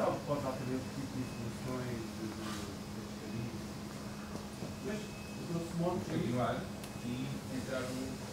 sabe que pode lá ter outro tipo de informações de, de, Mas, grosso modo, continuar e entrar no.